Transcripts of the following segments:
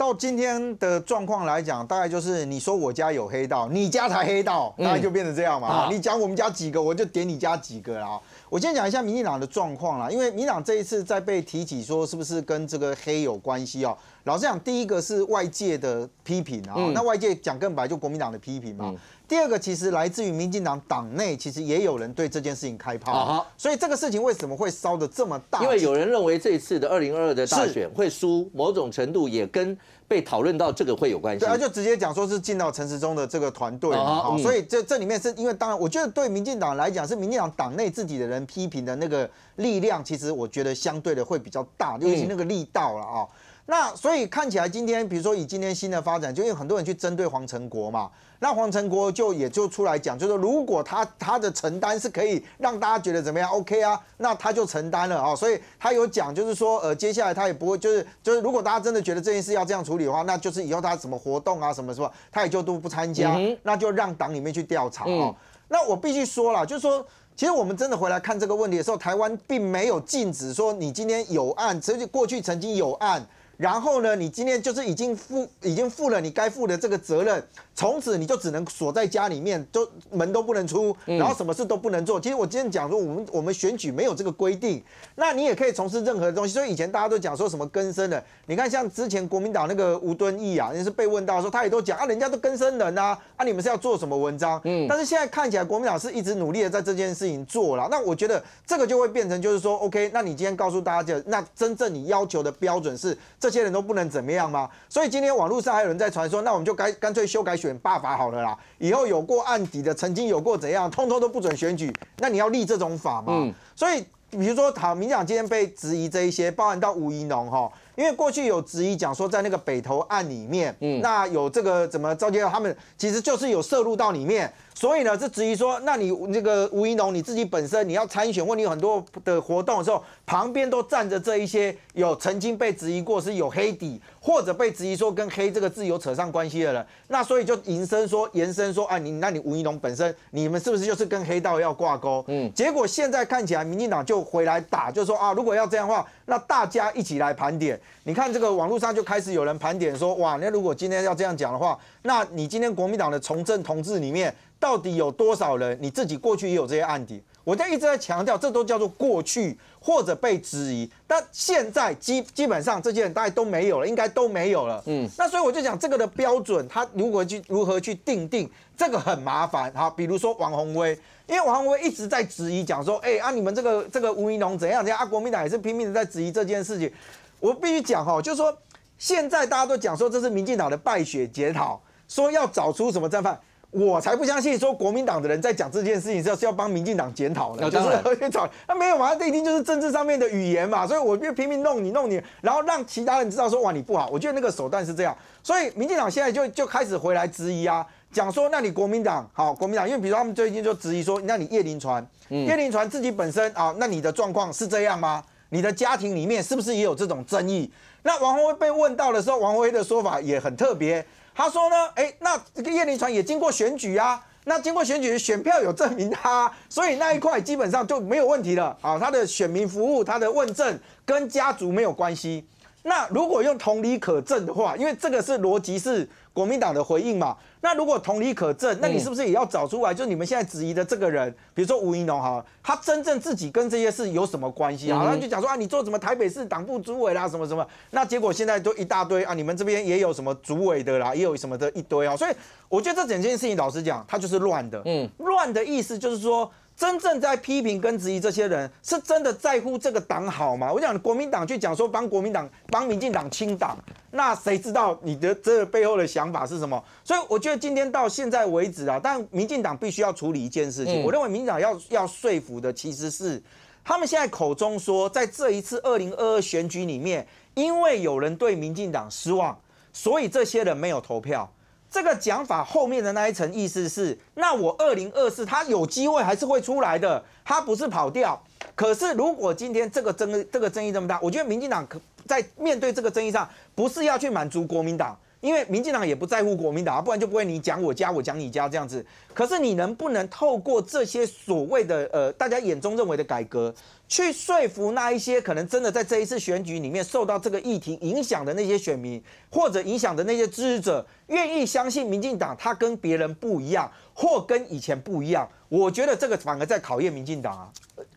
到今天的状况来讲，大概就是你说我家有黑道，你家才黑道，大概就变成这样嘛。你讲我们家几个，我就点你家几个啦。我先讲一下民进党的状况啦，因为民党这一次在被提起说是不是跟这个黑有关系哦。老实讲，第一个是外界的批评啊，那外界讲更白就国民党的批评嘛。第二个其实来自于民进党党内，其实也有人对这件事情开炮，所以这个事情为什么会烧的这么大？因为有人认为这次的二零二二的大选会输，某种程度也跟被讨论到这个会有关系。对啊，就直接讲说是进到陈时中的这个团队嘛，所以这这里面是因为当然，我觉得对民进党来讲，是民进党党内自己的人批评的那个力量，其实我觉得相对的会比较大，尤其那个力道了啊。那所以看起来今天，比如说以今天新的发展，就因为很多人去针对黄成国嘛，那黄成国就也就出来讲，就说如果他他的承担是可以让大家觉得怎么样，OK 啊，那他就承担了啊，所以他有讲，就是说呃，接下来他也不会，就是就是如果大家真的觉得这件事要这样处理的话，那就是以后他什么活动啊什么什么，他也就都不参加，那就让党里面去调查啊。那我必须说了，就是说，其实我们真的回来看这个问题的时候，台湾并没有禁止说你今天有案，其实过去曾经有案。然后呢，你今天就是已经负已经负了你该负的这个责任，从此你就只能锁在家里面，就门都不能出，然后什么事都不能做。其实我今天讲说，我们我们选举没有这个规定，那你也可以从事任何东西。所以以前大家都讲说什么更生的，你看像之前国民党那个吴敦义啊，也是被问到说，他也都讲啊，人家都更生人啊，啊你们是要做什么文章？嗯，但是现在看起来国民党是一直努力的在这件事情做了。那我觉得这个就会变成就是说，OK，那你今天告诉大家，那真正你要求的标准是这。这些人都不能怎么样吗？所以今天网络上还有人在传说，那我们就该干脆修改选罢法好了啦。以后有过案底的，曾经有过怎样，通通都不准选举。那你要立这种法吗？所以比如说，好，民进党今天被质疑这一些，包含到吴怡农哈。因为过去有质疑讲说，在那个北投案里面，嗯，那有这个怎么赵杰他们其实就是有涉入到里面，所以呢是质疑说，那你那个吴怡农你自己本身你要参选或你有很多的活动的时候，旁边都站着这一些有曾经被质疑过是有黑底，或者被质疑说跟黑这个字有扯上关系的人，那所以就延伸说延伸说，啊你那你吴怡农本身你们是不是就是跟黑道要挂钩？嗯，结果现在看起来民进党就回来打，就说啊如果要这样的话，那大家一起来盘点。你看这个网络上就开始有人盘点说，哇，那如果今天要这样讲的话，那你今天国民党的从政同志里面到底有多少人？你自己过去也有这些案底，我在一直在强调，这都叫做过去或者被质疑，但现在基基本上这些人大概都没有了，应该都没有了。嗯，那所以我就讲这个的标准，他如何去如何去定定，这个很麻烦。好，比如说王宏威，因为王宏威一直在质疑讲说，哎啊，你们这个这个吴怡农怎样怎样啊，国民党也是拼命的在质疑这件事情。我必须讲哈，就是说，现在大家都讲说这是民进党的败血检讨，说要找出什么战犯，我才不相信说国民党的人在讲这件事情是要是要帮民进党检讨的，就是找那没有嘛，这一定就是政治上面的语言嘛，所以我就拼命弄你弄你，然后让其他人知道说哇你不好，我觉得那个手段是这样，所以民进党现在就就开始回来质疑啊，讲说那你国民党好，国民党因为比如他们最近就质疑说，那你叶林传，叶林传自己本身啊，那你的状况是这样吗？你的家庭里面是不是也有这种争议？那王宏威被问到的时候，王宏威的说法也很特别。他说呢，哎，那这个叶林传也经过选举啊，那经过选举选票有证明他，所以那一块基本上就没有问题了啊。他的选民服务，他的问政跟家族没有关系。那如果用同理可证的话，因为这个是逻辑是国民党的回应嘛。那如果同理可证，那你是不是也要找出来？就是你们现在质疑的这个人，比如说吴怡农哈，他真正自己跟这些事有什么关系啊？然后就讲说啊，你做什么台北市党部主委啦，什么什么。那结果现在都一大堆啊，你们这边也有什么主委的啦，也有什么的一堆啊。所以我觉得这整件事情，老实讲，它就是乱的。嗯，乱的意思就是说。真正在批评跟质疑这些人，是真的在乎这个党好吗？我想国民党去讲说帮国民党帮民进党清党，那谁知道你的这背后的想法是什么？所以我觉得今天到现在为止啊，但民进党必须要处理一件事情。我认为民进党要要说服的其实是，他们现在口中说，在这一次二零二二选举里面，因为有人对民进党失望，所以这些人没有投票。这个讲法后面的那一层意思是，那我二零二四他有机会还是会出来的，他不是跑掉。可是如果今天这个争这个争议这么大，我觉得民进党可在面对这个争议上，不是要去满足国民党，因为民进党也不在乎国民党，不然就不会你讲我家我讲你家这样子。可是你能不能透过这些所谓的呃大家眼中认为的改革？去说服那一些可能真的在这一次选举里面受到这个议题影响的那些选民，或者影响的那些支持者，愿意相信民进党他跟别人不一样，或跟以前不一样。我觉得这个反而在考验民进党啊。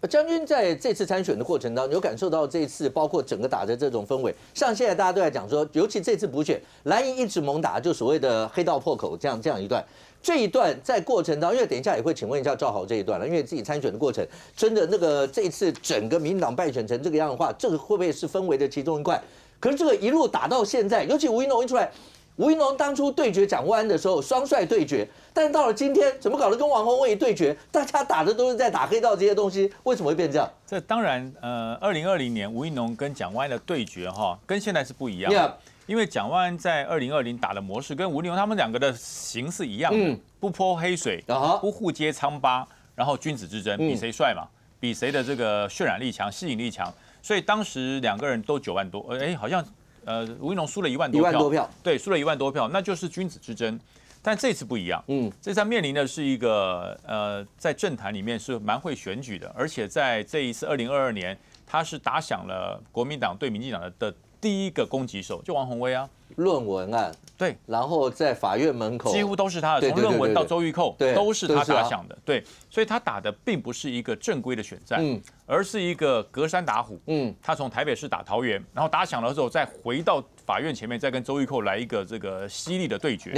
将军在这次参选的过程当中，有感受到这一次包括整个打的这种氛围。像现在大家都在讲说，尤其这次补选，蓝营一直猛打，就所谓的黑道破口这样这样一段。这一段在过程当中，因为等一下也会请问一下赵豪这一段了，因为自己参选的过程，真的那个这一次整个民党败选成这个样的话，这个会不会是氛围的其中一块？可是这个一路打到现在，尤其吴一农一出来，吴一农当初对决蒋万安的时候，双帅对决，但是到了今天，怎么搞得跟王宏伟对决？大家打的都是在打黑道这些东西，为什么会变这样？这当然，呃，二零二零年吴一农跟蒋万安的对决，哈，跟现在是不一样。因为蒋万安在二零二零打的模式跟吴立荣他们两个的形式一样的，不泼黑水，不互揭疮疤，然后君子之争，比谁帅嘛，比谁的这个渲染力强、吸引力强，所以当时两个人都九万多，哎，好像呃吴一龙输了一万多票，票，对，输了一万多票，那就是君子之争。但这次不一样，嗯，这次面临的是一个呃，在政坛里面是蛮会选举的，而且在这一次二零二二年，他是打响了国民党对民进党的的。第一个攻击手就王宏威啊，论文案对，然后在法院门口几乎都是他的，从论文到周玉蔻都是他打响的，对，所以他打的并不是一个正规的选战，嗯，而是一个隔山打虎，嗯，他从台北市打桃园，然后打响了之后再回到法院前面，再跟周玉蔻来一个这个犀利的对决，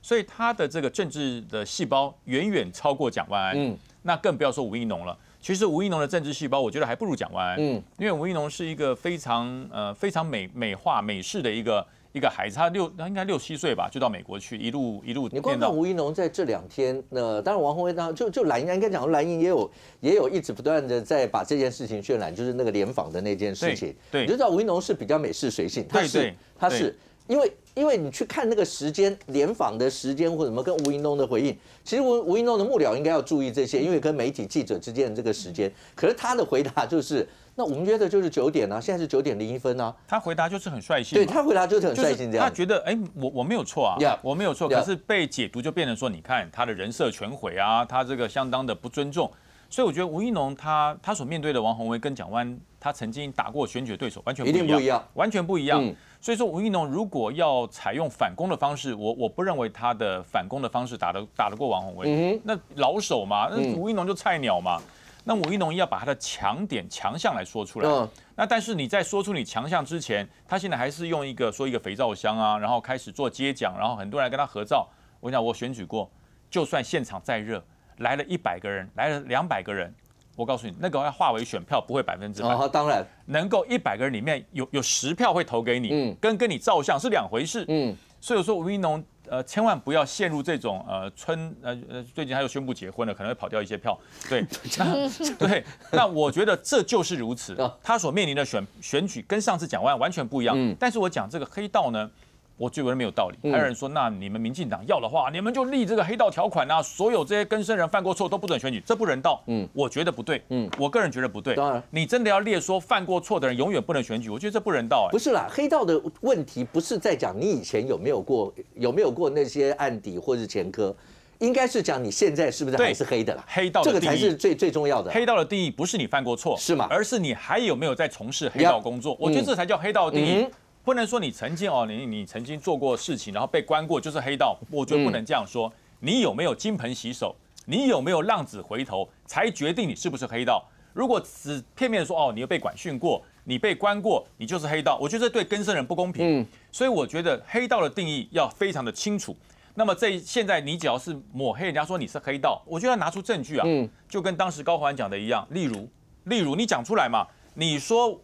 所以他的这个政治的细胞远远超过蒋万安，嗯，那更不要说吴一农了。其实吴一农的政治细胞，我觉得还不如蒋万安。嗯，因为吴一农是一个非常呃非常美美化美式的一个一个孩子，他六他应该六七岁吧，就到美国去，一路一路。你光看吴一农在这两天，那当然王宏威当就就蓝营应该讲蓝营也有也有一直不断的在把这件事情渲染，就是那个联访的那件事情。对，你就知道吴一农是比较美式随性，他是他是。因为，因为你去看那个时间联访的时间或什么，跟吴英东的回应，其实吴吴英东的幕僚应该要注意这些，因为跟媒体记者之间的这个时间。可是他的回答就是，那我们约的就是九点啊，现在是九点零一分啊。他回答就是很率性，对他回答就是很率性这样。他觉得，哎，我我没有错啊，我没有错，可是被解读就变成说，你看他的人设全毁啊，他这个相当的不尊重。所以我觉得吴一农他他所面对的王宏威跟蒋万，他曾经打过选举对手，完全不一样，完全不一样。所以说吴一农如果要采用反攻的方式，我我不认为他的反攻的方式打得打得过王宏威。那老手嘛，那吴一农就菜鸟嘛。那吴一农要把他的强点强项来说出来。那但是你在说出你强项之前，他现在还是用一个说一个肥皂箱啊，然后开始做接奖，然后很多人来跟他合照。我想我选举过，就算现场再热。来了一百个人，来了两百个人，我告诉你，那个要化为选票，不会百分之百。啊，当然，能够一百个人里面有有十票会投给你，嗯，跟跟你照相是两回事，嗯。所以说吴一农，呃，千万不要陷入这种呃村，呃呃，最近他又宣布结婚了，可能会跑掉一些票，对，对。那我觉得这就是如此，他所面临的选选举跟上次讲完完全不一样。嗯。但是我讲这个黑道呢？我觉得没有道理。还有人说，那你们民进党要的话，你们就立这个黑道条款啊，所有这些根生人犯过错都不准选举，这不人道。嗯，我觉得不对。嗯，我个人觉得不对。当然，你真的要列说犯过错的人永远不能选举，我觉得这不人道。不是啦，黑道的问题不是在讲你以前有没有过有没有过那些案底或是前科，应该是讲你现在是不是还是黑的啦。黑道这个才是最最重要的。黑道的定义不是你犯过错是吗？而是你还有没有在从事黑道工作？我觉得这才叫黑道的定义。不能说你曾经哦，你你曾经做过事情，然后被关过就是黑道。我觉得不能这样说。你有没有金盆洗手？你有没有浪子回头？才决定你是不是黑道。如果只片面说哦，你又被管训过，你被关过，你就是黑道。我觉得这对根生人不公平。嗯。所以我觉得黑道的定义要非常的清楚。那么这现在你只要是抹黑人家说你是黑道，我就要拿出证据啊。嗯。就跟当时高环讲的一样，例如例如你讲出来嘛，你说。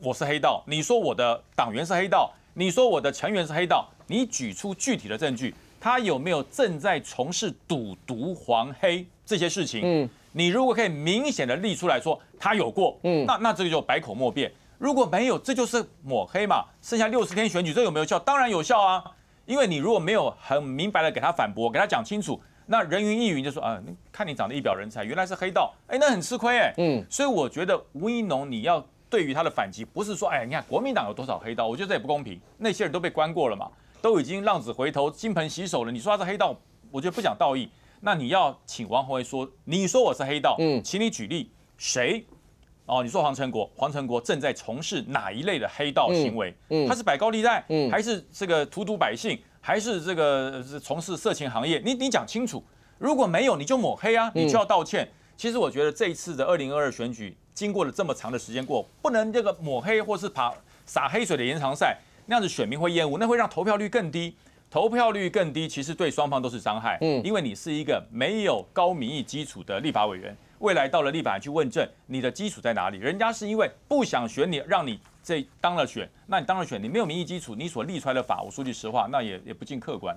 我是黑道，你说我的党员是黑道，你说我的成员是黑道，你举出具体的证据，他有没有正在从事赌毒黄黑这些事情？嗯，你如果可以明显的立出来说他有过，嗯，那那这个就百口莫辩。如果没有，这就是抹黑嘛。剩下六十天选举，这有没有效？当然有效啊，因为你如果没有很明白的给他反驳，给他讲清楚，那人云亦云就说啊，看你长得一表人才，原来是黑道，哎，那很吃亏哎。嗯，所以我觉得吴一农你要。对于他的反击，不是说，哎，你看国民党有多少黑道，我觉得这也不公平。那些人都被关过了嘛，都已经浪子回头、金盆洗手了。你说他是黑道，我觉得不讲道义。那你要请王宏威说，你说我是黑道，嗯，请你举例谁哦，你说黄成国，黄成国正在从事哪一类的黑道行为？嗯，他是摆高利贷，嗯，还是这个荼毒百姓，还是这个是从事色情行业？你你讲清楚。如果没有，你就抹黑啊，你就要道歉。其实我觉得这一次的二零二二选举，经过了这么长的时间过，不能这个抹黑或是爬撒黑水的延长赛，那样子选民会厌恶，那会让投票率更低。投票率更低，其实对双方都是伤害。嗯，因为你是一个没有高民意基础的立法委员，未来到了立法去问政，你的基础在哪里？人家是因为不想选你，让你这当了选，那你当了选，你没有民意基础，你所立出来的法，我说句实话，那也也不尽客观了。